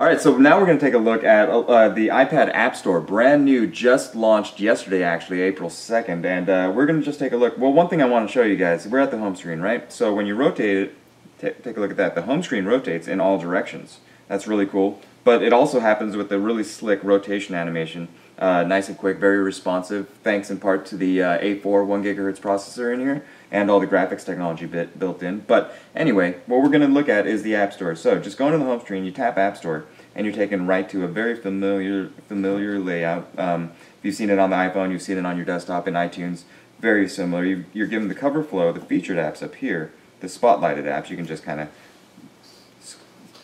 All right, so now we're going to take a look at uh, the iPad App Store, brand new, just launched yesterday, actually, April 2nd, and uh, we're going to just take a look. Well, one thing I want to show you guys, we're at the home screen, right? So when you rotate it, take a look at that. The home screen rotates in all directions. That's really cool, but it also happens with a really slick rotation animation. Uh, nice and quick, very responsive, thanks in part to the uh, A4 1 gigahertz processor in here and all the graphics technology bit built in. But anyway, what we're going to look at is the App Store. So just go into the home screen, you tap App Store, and you're taken right to a very familiar familiar layout. Um, if you've seen it on the iPhone, you've seen it on your desktop in iTunes, very similar. you are given the cover flow, the featured apps up here, the spotlighted apps. You can just kind of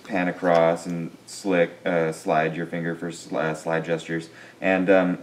pan across and slick uh, slide your finger for sl uh, slide gestures. And um,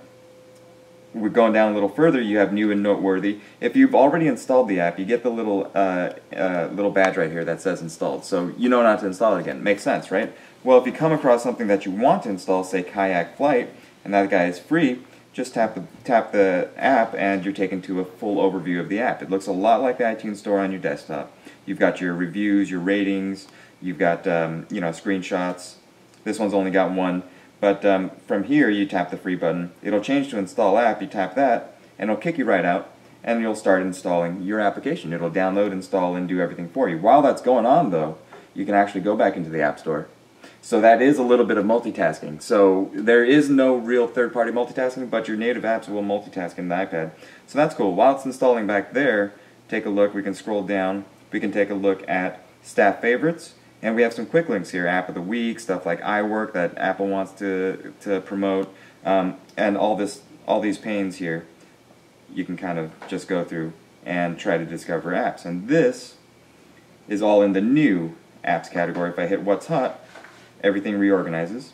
we're going down a little further, you have new and noteworthy. If you've already installed the app, you get the little uh, uh, little badge right here that says installed. So you know not to install it again. Makes sense, right? Well, if you come across something that you want to install, say Kayak Flight, and that guy is free, just tap the, tap the app and you're taken to a full overview of the app. It looks a lot like the iTunes Store on your desktop. You've got your reviews, your ratings, you've got um, you know screenshots. This one's only got one. But um, from here, you tap the free button. It'll change to install app. You tap that, and it'll kick you right out, and you'll start installing your application. It'll download, install, and do everything for you. While that's going on, though, you can actually go back into the App Store. So that is a little bit of multitasking. So there is no real third-party multitasking, but your native apps will multitask in the iPad. So that's cool. While it's installing back there, take a look. We can scroll down. We can take a look at staff favorites and we have some quick links here, app of the week, stuff like iWork that Apple wants to, to promote, um, and all this, all these panes here, you can kind of just go through and try to discover apps. And this is all in the new apps category. If I hit what's hot, everything reorganizes,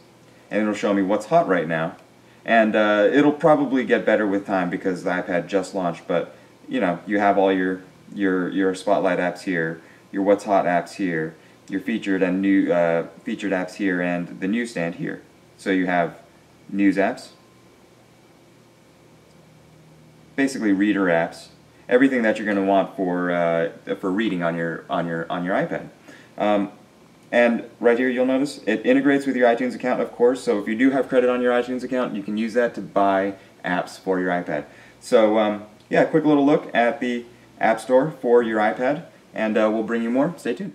and it'll show me what's hot right now. And uh, it'll probably get better with time because the iPad just launched, but you know, you have all your, your, your Spotlight apps here, your what's hot apps here, your featured and new uh, featured apps here and the newsstand here. So you have news apps, basically reader apps, everything that you're going to want for uh, for reading on your on your on your iPad. Um, and right here you'll notice it integrates with your iTunes account of course so if you do have credit on your iTunes account you can use that to buy apps for your iPad. So um, yeah, quick little look at the App Store for your iPad and uh, we'll bring you more. Stay tuned.